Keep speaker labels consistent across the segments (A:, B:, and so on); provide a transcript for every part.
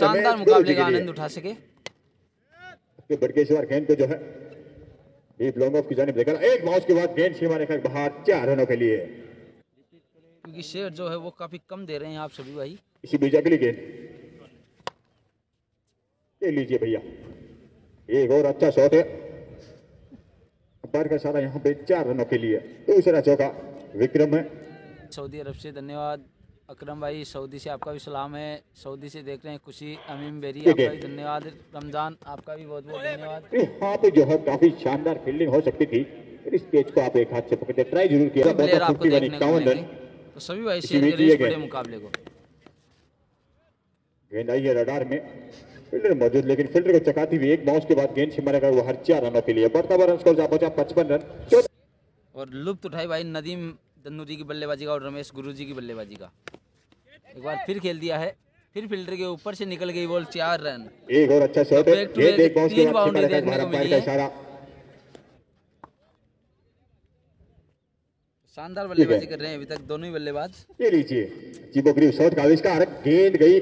A: शानदार मुकाबले का आनंद उठा सके।
B: कि गेंद को जो है डीप लॉन्ग ऑफ़ की जानिब लेकर एक बाउंस के बाद गेंद सीमा रेखा बाहर चार रनों के लिए।
A: क्योंकि शेयर जो है वो काफ़ी कम दे रहे हैं आप सभी भाई।
B: इसी बीच अगली गेंद। ले लीजिए भैया। एक और अच्छा शॉट है। अंपायर का सारा यहाँ पे चार रनों के लिए। दूसरा चौका विक्रम है।
A: सऊदी अरब से धन्यवाद। अकरम भाई सऊदी से आपका भी सलाम है। सऊदी से देख रहे हैं खुशी। अमीम बेरी आपका भी धन्यवाद। रमज़ान आपका भी बहुत बहुत धन्यवाद।
B: यहाँ पे जो है काफ़ी शानदार फील्डिंग हो सकती थी। इस पेज को आप एक हाथ से पकड़ते ट्राई ज़रूर किया।
A: आपको देखने को तो सभी भाई शेयर इस बड़े मुकाबले को।
B: गेंद आई है रडार में। फील्डर मौजूद लेकिन फील्डर को चकाती हुई एक बाउंस के बाद गेंद सीमा रेखा वो हर चार रनों के लिए बढ़ता हुआ रन स्कोर जा पहुँचा पचपन रन।
A: और लुप्त उठाई भाई नदीम दन्नू जी की बल्लेबाजी का और रमेश गुरु जी की बल्लेबाजी का। एक बार फिर खेल दिया है। फिर फील्डर के ऊपर से निकल गई बॉल चार रन।
B: एक और अच्छा शॉट है।
A: बैक
B: एक बाउंस के बाद
A: बाउंड्री देखने को मिली है।
B: इशारा।
A: शानदार बल्लेबाजी कर रहे हैं अभी तक दोनों ही बल्लेबाज।
B: ये लीजिए चिबोग्रीव शॉट का आविष्कार गेंद गई।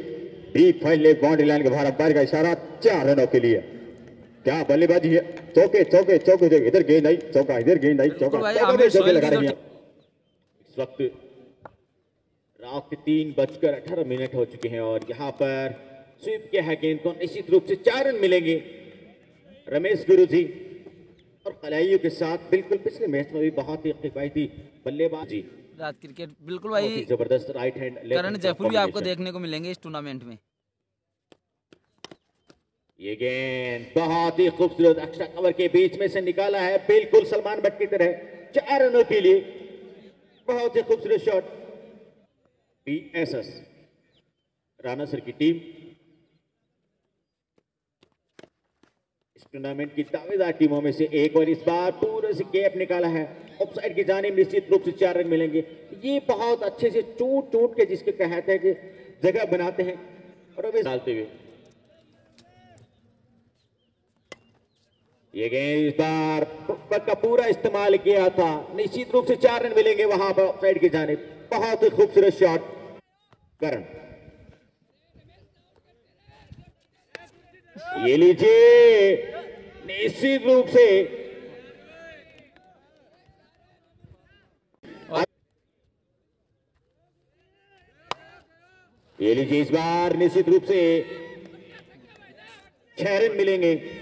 B: Deep fine leg boundary line के बाहर अंपायर का इशारा चार रनों के लिए। क्या बल्लेबाजी है? चौके चौके चौके इधर गेंद आई चौका इधर गेंद आई चौका। चौके लगा रही हैं। इस वक्त रात के तीन बजकर अठारह मिनट हो चुके हैं और यहाँ पर स्वीप किया है गेंद को निश्चित रूप से चार रन मिलेंगे। रमेश गुरु जी और खिलाड़ियों के साथ बिल्कुल पिछले मैच में भी बहुत ही किफायती बल्लेबाजी
A: रात क्रिकेट बिल्कुल भाई
B: ज़बरदस्त राइट हैंड
A: करण जयपुर भी आपको देखने को मिलेंगे इस टूर्नामेंट में।
B: ये गेंद बहुत ही खूबसूरत अक्षरा कवर के बीच में से निकाला है। बिल्कुल सलमान भट्ट की तरह चार रनों के लिए बहुत ही खूबसूरत शॉट पीएसएस राणा सर की टीम इस टूर्नामेंट की दावेदार टीमों में से एक और इस बार पूरे से गैप निकाला है। ऑफसाइड की जाने निश्चित रूप से चार रन मिलेंगे। ये बहुत अच्छे से टूट टूट के जिसके कहते हैं कि जगह बनाते हैं। और अभी डालते हुए। ये गेंद इस बार का पूरा इस्तेमाल किया था। निश्चित रूप से चार रन मिलेंगे वहाँ पर साइड की जाने। बहुत ही खूबसूरत शॉट करण। ये लीजिए, निश्चित रूप से। ये लीजिए इस बार निश्चित रूप से। छह रन मिलेंगे।